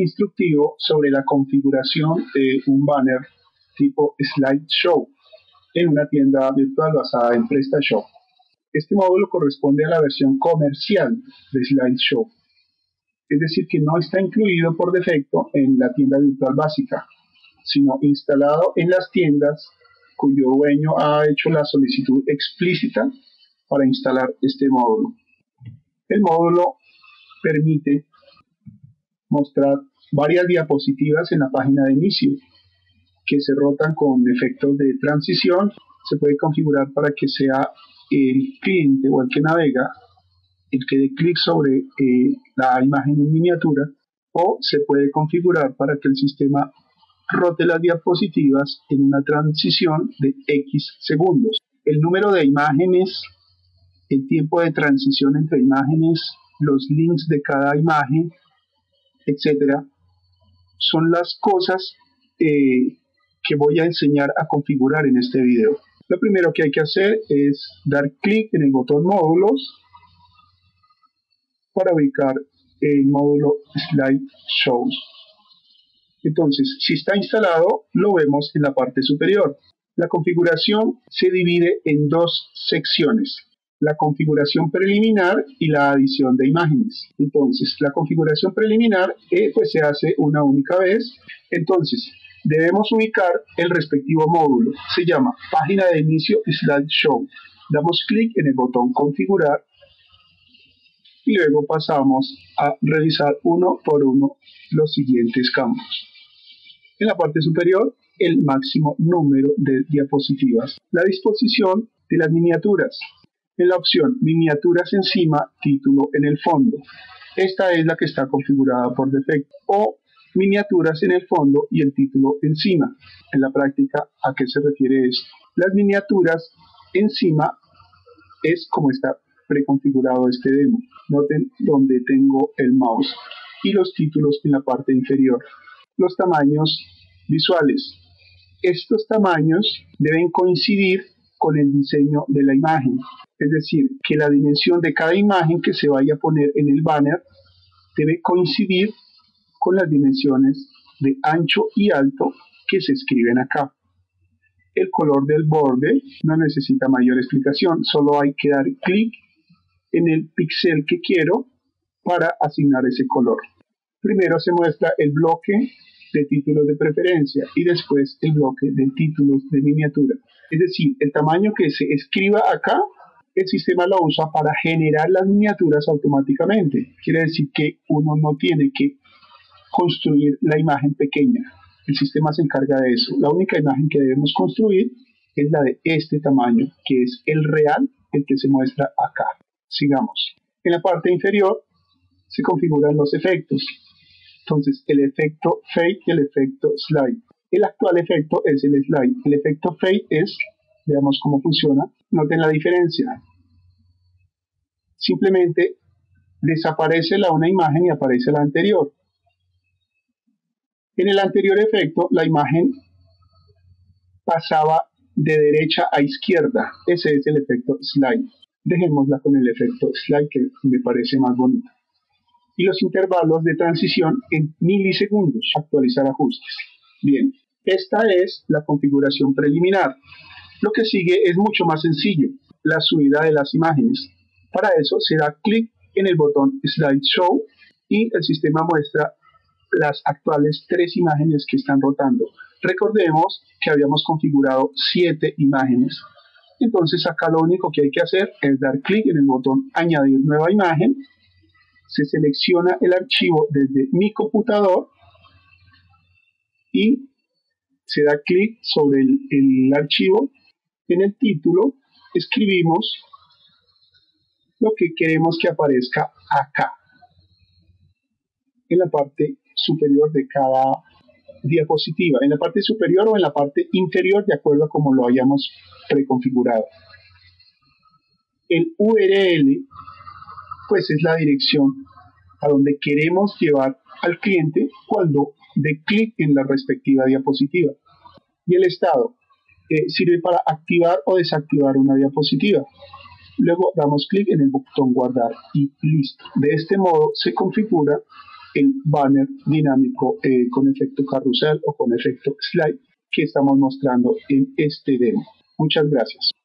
instructivo sobre la configuración de un banner tipo slideshow en una tienda virtual basada en PrestaShop. Este módulo corresponde a la versión comercial de slideshow, es decir, que no está incluido por defecto en la tienda virtual básica, sino instalado en las tiendas cuyo dueño ha hecho la solicitud explícita para instalar este módulo. El módulo permite mostrar varias diapositivas en la página de inicio que se rotan con efectos de transición. Se puede configurar para que sea el cliente o el que navega el que dé clic sobre eh, la imagen en miniatura o se puede configurar para que el sistema rote las diapositivas en una transición de X segundos. El número de imágenes, el tiempo de transición entre imágenes, los links de cada imagen, etcétera, son las cosas eh, que voy a enseñar a configurar en este video. Lo primero que hay que hacer es dar clic en el botón módulos para ubicar el módulo Slide Shows. Entonces, si está instalado, lo vemos en la parte superior. La configuración se divide en dos secciones, la configuración preliminar y la adición de imágenes. Entonces, la configuración preliminar eh, pues se hace una única vez. Entonces, debemos ubicar el respectivo módulo. Se llama página de inicio slideshow. Damos clic en el botón configurar y luego pasamos a revisar uno por uno los siguientes campos. En la parte superior, el máximo número de diapositivas. La disposición de las miniaturas. En la opción miniaturas encima, título en el fondo. Esta es la que está configurada por defecto. O miniaturas en el fondo y el título encima. En la práctica, ¿a qué se refiere esto? Las miniaturas encima es como está preconfigurado este demo. Noten donde tengo el mouse y los títulos en la parte inferior. Los tamaños visuales. Estos tamaños deben coincidir con el diseño de la imagen. Es decir, que la dimensión de cada imagen que se vaya a poner en el banner debe coincidir con las dimensiones de ancho y alto que se escriben acá. El color del borde no necesita mayor explicación, solo hay que dar clic en el píxel que quiero para asignar ese color. Primero se muestra el bloque de títulos de preferencia y después el bloque de títulos de miniatura. Es decir, el tamaño que se escriba acá, el sistema lo usa para generar las miniaturas automáticamente. Quiere decir que uno no tiene que construir la imagen pequeña. El sistema se encarga de eso. La única imagen que debemos construir es la de este tamaño, que es el real, el que se muestra acá. Sigamos. En la parte inferior se configuran los efectos. Entonces, el efecto Fade y el efecto Slide. El actual efecto es el Slide. El efecto Fade es, veamos cómo funciona. Noten la diferencia. Simplemente desaparece la una imagen y aparece la anterior. En el anterior efecto, la imagen pasaba de derecha a izquierda. Ese es el efecto slide. Dejémosla con el efecto slide que me parece más bonito. Y los intervalos de transición en milisegundos. Actualizar ajustes. Bien, esta es la configuración preliminar. Lo que sigue es mucho más sencillo, la subida de las imágenes. Para eso se da clic en el botón Slide Show y el sistema muestra las actuales tres imágenes que están rotando. Recordemos que habíamos configurado siete imágenes. Entonces acá lo único que hay que hacer es dar clic en el botón añadir nueva imagen. Se selecciona el archivo desde mi computador y se da clic sobre el, archivo. En el título escribimos lo que queremos que aparezca acá en la parte superior de cada diapositiva, en la parte superior o en la parte inferior de acuerdo a como lo hayamos preconfigurado. El URL pues es la dirección a donde queremos llevar al cliente cuando dé clic en la respectiva diapositiva. Y el estado eh, sirve para activar o desactivar una diapositiva. Luego damos clic en el botón guardar y listo. De este modo se configura el banner dinámico eh, con efecto carrusel o con efecto slide que estamos mostrando en este demo. Muchas gracias.